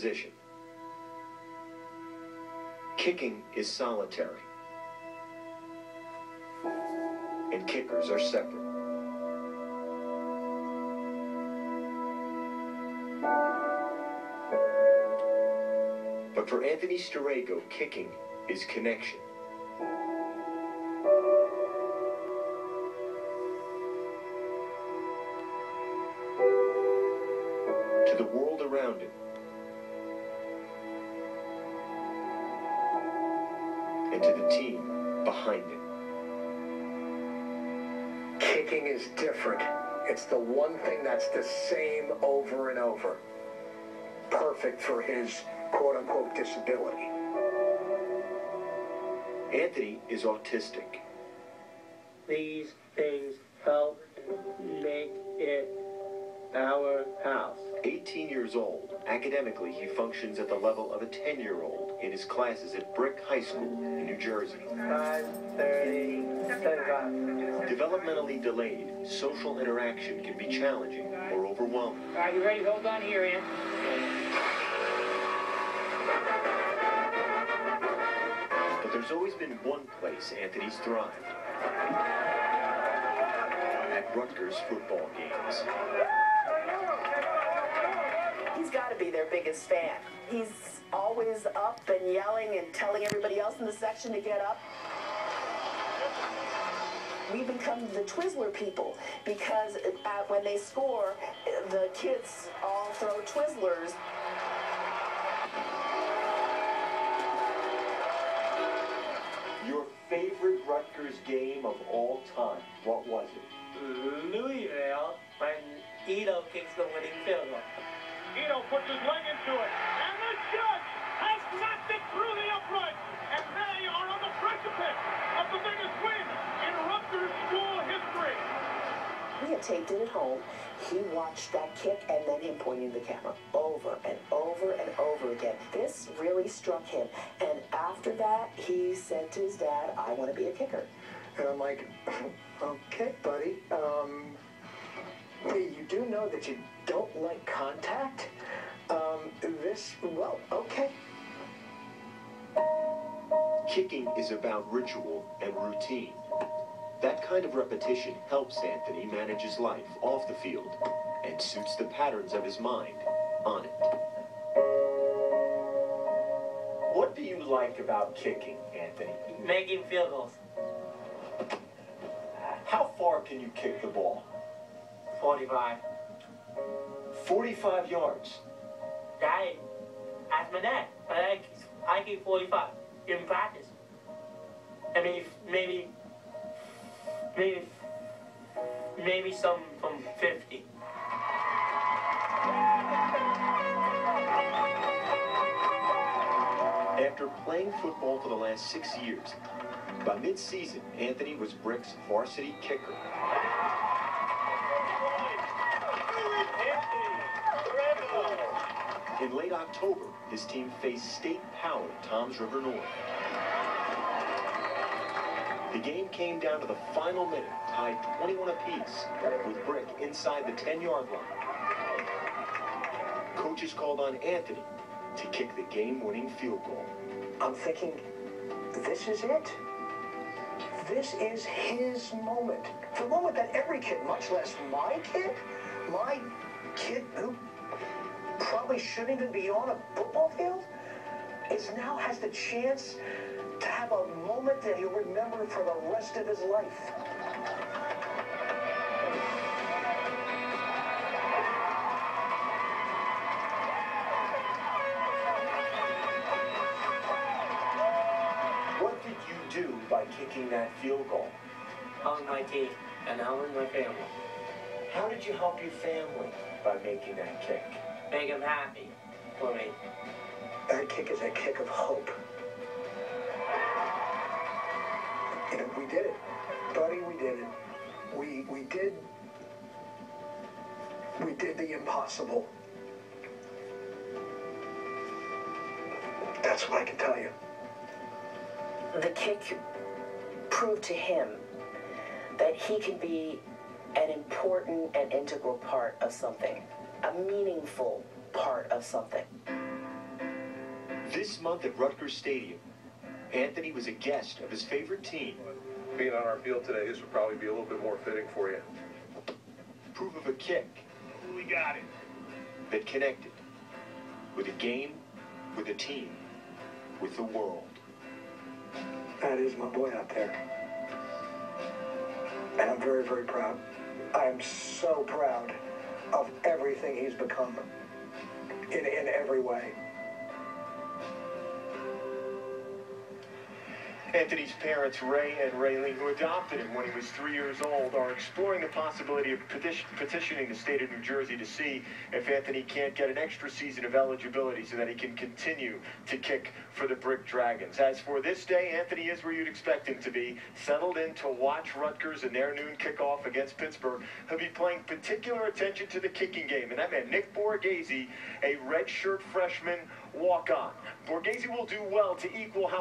position. Kicking is solitary, and kickers are separate. But for Anthony Starego, kicking is connection. To the world around him. And to the team behind it. Kicking is different. It's the one thing that's the same over and over. Perfect for his quote unquote disability. Anthony is autistic. These things help make it our house. 18 years old, academically he functions at the level of a 10-year-old in his classes at Brick High School in New Jersey. 530, 75. Developmentally delayed, social interaction can be challenging or overwhelming. All right, you ready? Hold on here, Ann. But there's always been one place Anthony's thrived. At Rutgers football games. He's got to be their biggest fan. He's always up and yelling and telling everybody else in the section to get up. We become the Twizzler people because uh, when they score, the kids all throw Twizzlers. Your favorite Rutgers game of all time, what was it? Louisville, when Ito kicks the winning field goal. Ito puts his leg into it, and the judge has knocked it through the upright, and they are on the precipice of the biggest win in Rutgers school history. We had taped it at home. He watched that kick and then him pointing the camera over and over and over again. This really struck him. And after that, he said to his dad, I want to be a kicker. And I'm like, okay, buddy. Um, hey, you do know that you don't like contact? Um, this, well, okay. Kicking is about ritual and routine. That kind of repetition helps Anthony manage his life off the field and suits the patterns of his mind on it. What do you like about kicking, Anthony? Making field goals. How far can you kick the ball? 45. 45 yards. Dad, ask my dad. But I, I kick 45 in practice. I mean, maybe, maybe, maybe some from 50. After playing football for the last six years, by mid-season, Anthony was Brick's varsity kicker. In late October, his team faced state power Toms River North. The game came down to the final minute, tied 21 apiece, with Brick inside the 10-yard line. Coaches called on Anthony to kick the game-winning field goal. I'm thinking, this is it. This is his moment. The moment that every kid, much less my kid, my kid who probably shouldn't even be on a football field, is now has the chance to have a moment that he'll remember for the rest of his life. What did you do by kicking that field goal? Hung my teeth and hung my family. How did you help your family by making that kick? Make him happy for me. That kick is a kick of hope. You know, we did it. Buddy, we did it. We we did we did the impossible. That's what I can tell you. The kick proved to him that he can be an important and integral part of something, a meaningful part of something. This month at Rutgers Stadium, Anthony was a guest of his favorite team. Being on our field today, this would probably be a little bit more fitting for you. Proof of a kick We got it. that connected with a game, with a team, with the world. That is my boy out there. And I'm very, very proud. I am so proud of everything he's become in, in every way. Anthony's parents, Ray and Raylene, who adopted him when he was three years old, are exploring the possibility of petition, petitioning the state of New Jersey to see if Anthony can't get an extra season of eligibility so that he can continue to kick for the Brick Dragons. As for this day, Anthony is where you'd expect him to be, settled in to watch Rutgers in their noon kickoff against Pittsburgh. He'll be paying particular attention to the kicking game, and that man, Nick Borghese, a redshirt freshman walk-on. Borghese will do well to equal how